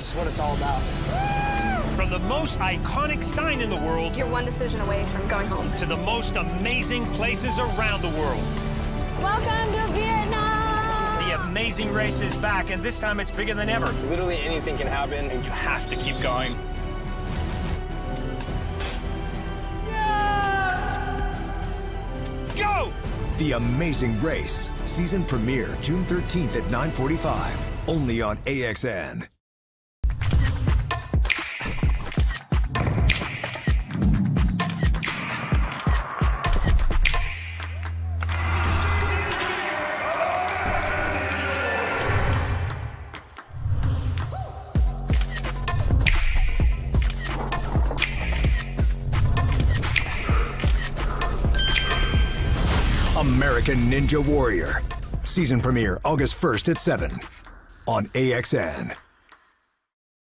It's what it's all about. From the most iconic sign in the world You're one decision away from going home. to the most amazing places around the world. Welcome to Vietnam! The amazing race is back, and this time it's bigger than ever. Literally anything can happen, and you have to keep going. Go! The Amazing Race. Season premiere June 13th at 9:45. Only on AXN. American Ninja Warrior. Season premiere August 1st at 7 on AXN.